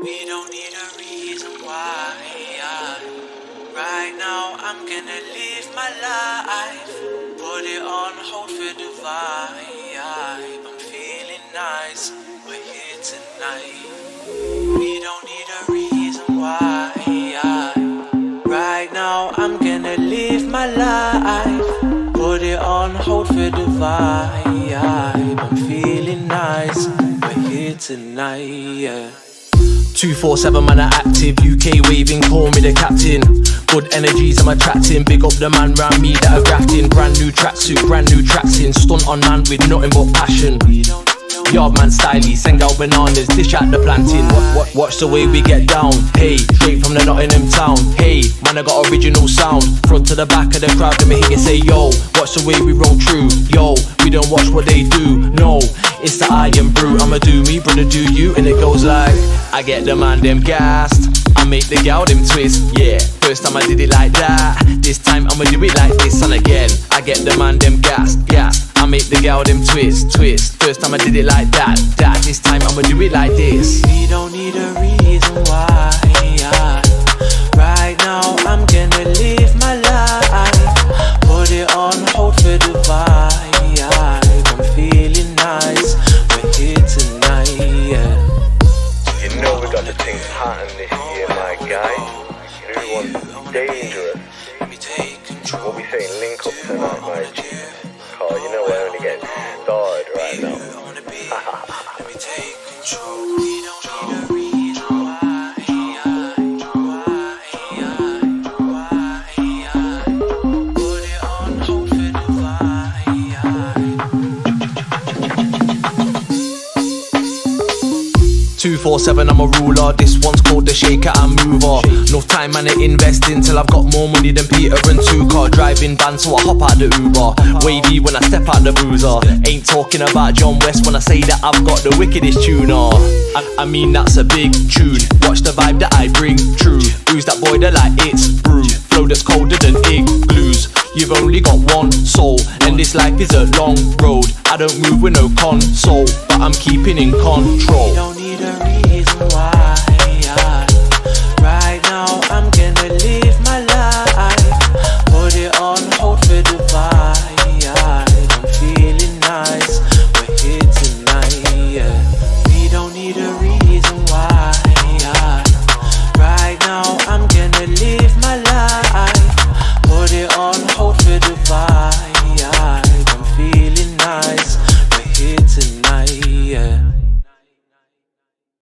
We don't need a reason why. Right now, I'm gonna live my life. Put it on hold for the vibe. I'm feeling nice. We're here tonight. We don't need a reason why. Right now, I'm gonna live my life. Put it on hold for the vibe. I'm feeling nice. We're here tonight. Yeah. 247 man are active, UK waving, call me the captain. Good energies I'm attracting, big up the man round me that are grafting. Brand new tracksuit, brand new tracks in, stunt on man with nothing but passion. Yard man styly, send out bananas, dish out the planting. Watch, watch the way we get down, hey, straight from the Nottingham town, hey, man I got original sound. Front to the back of the crowd, let me hear you say yo. Watch the way we roll through. yo. We don't watch what they do, no. It's the Irn-Bru, I'ma do me, brother, do you, and it goes like I get the man them gassed, I make the gal them twist, yeah. First time I did it like that, this time I'ma do it like this, and again I get the man them gassed, gassed. I make the gal them twist, twist. First time I did it like that, that. This time I'ma do it like this. We don't need a things hot in this year, my guy. New one's dangerous. Let me take control. What we saying, link up tonight, my G. Carl, you know we're only getting started right now. 247, I'm a ruler. This one's called the shaker and mover. No time man to invest in till I've got more money than Peter and Tuka. Driving van, so I hop out the Uber. Wavy when I step out the boozer. Ain't talking about John West when I say that I've got the wickedest tuner. I, I mean, that's a big tune. Watch the vibe that I bring true. Who's that boy that like it's brew? Flow that's colder than igloos. You've only got one soul, and this life is a long road. I don't move with no console, but I'm keeping in control the reason why Right now I'm gonna live my life. Put it on hold for the vibe I'm feeling nice, we're here tonight. We don't need a reason why Right now I'm gonna live